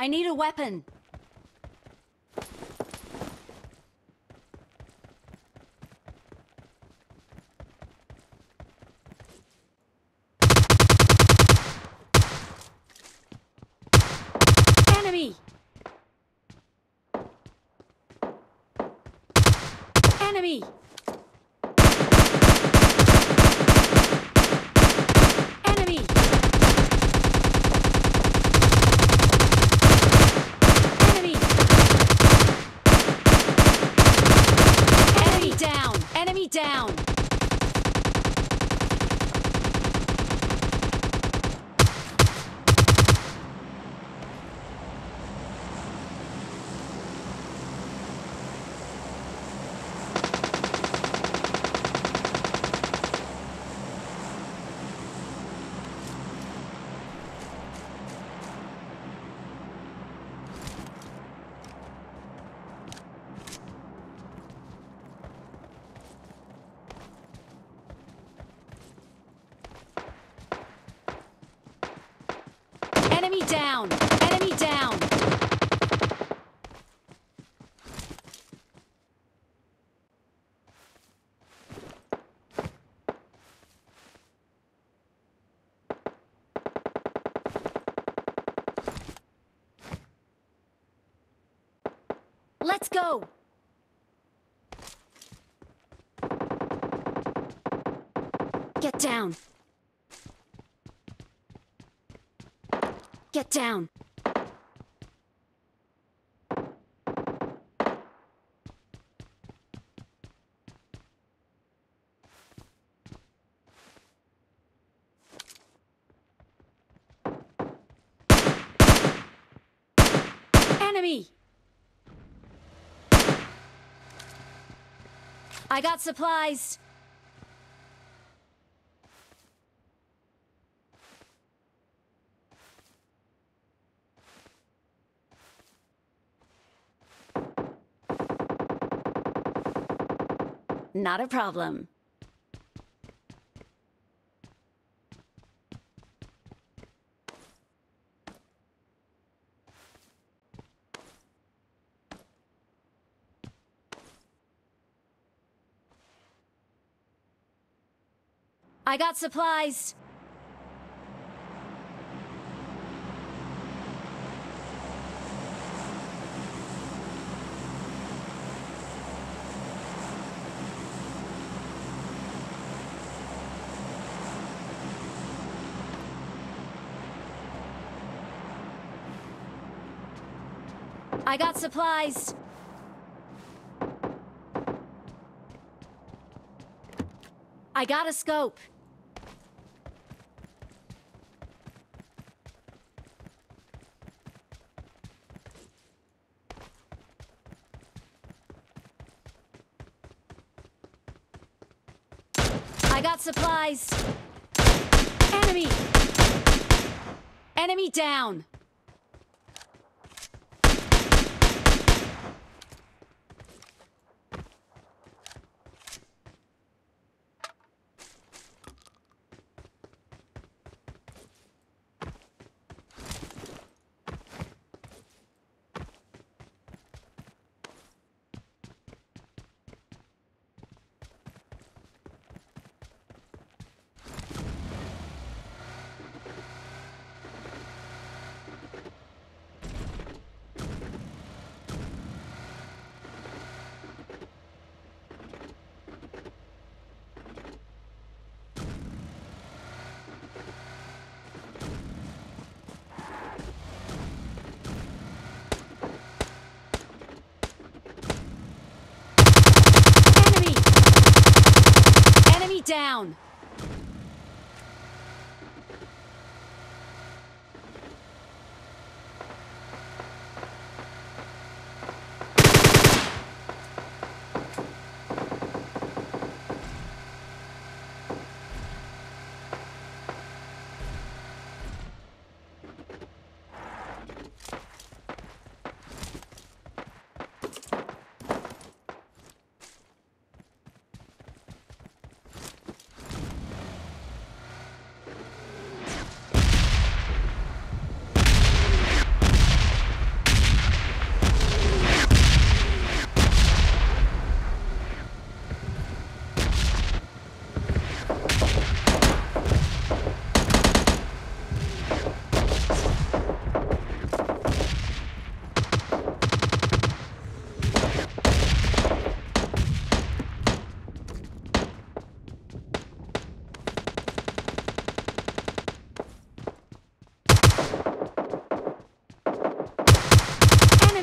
I need a weapon. Enemy! Enemy! Enemy! Enemy! Enemy down! Enemy down! Enemy down! Enemy down! Let's go! Get down! Get down! Enemy! I got supplies! Not a problem. I got supplies. I got supplies. I got a scope. I got supplies. Enemy! Enemy down!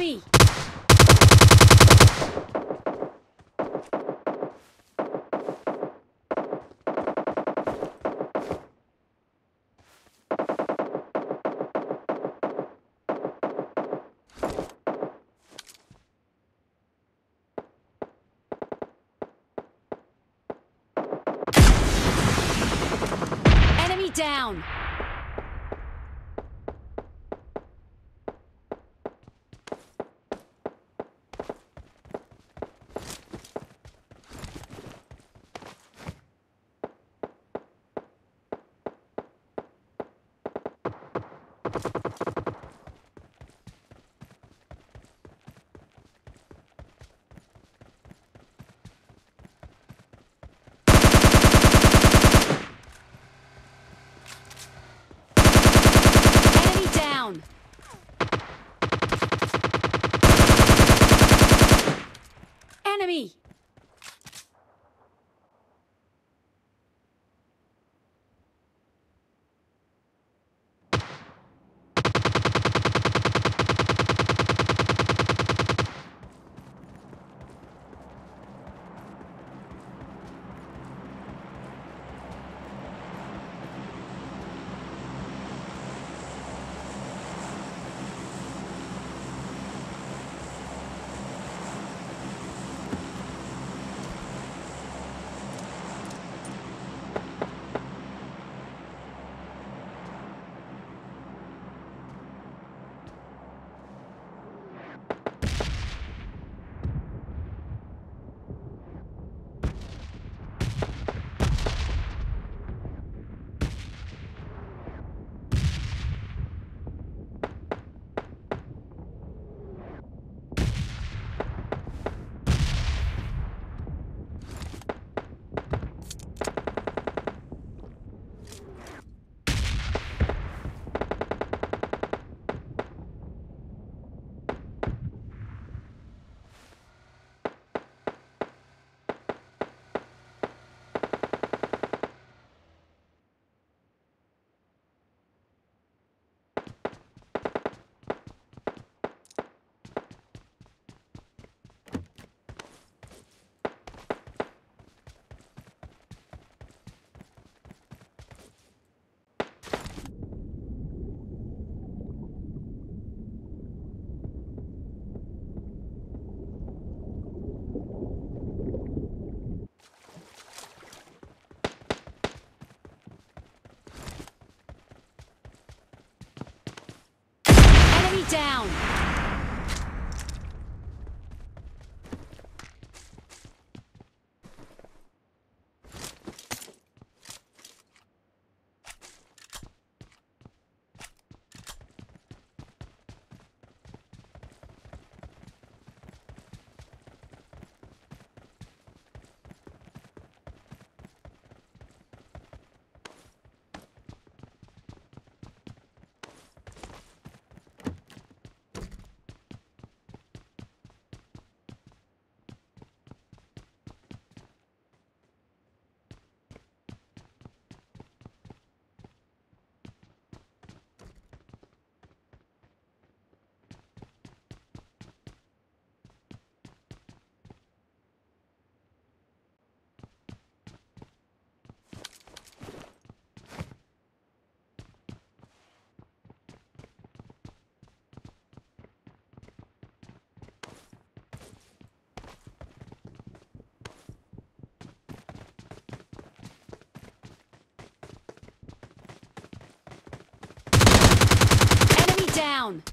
Lee. Enemy down! down.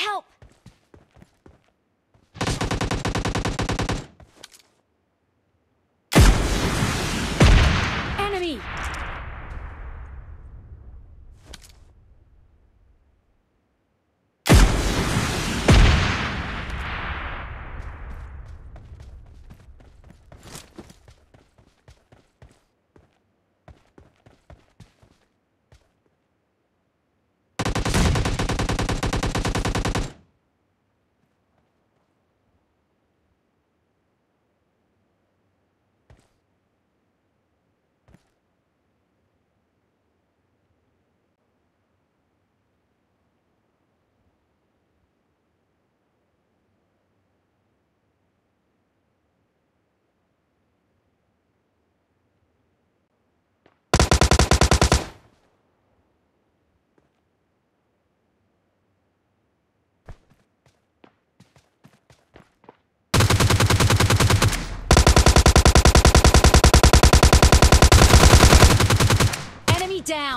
Help! Enemy!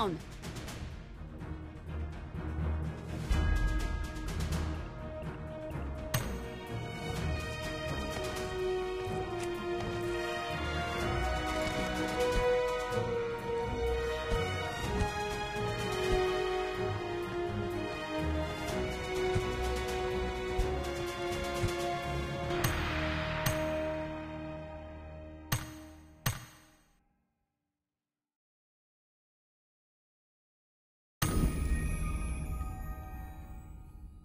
down!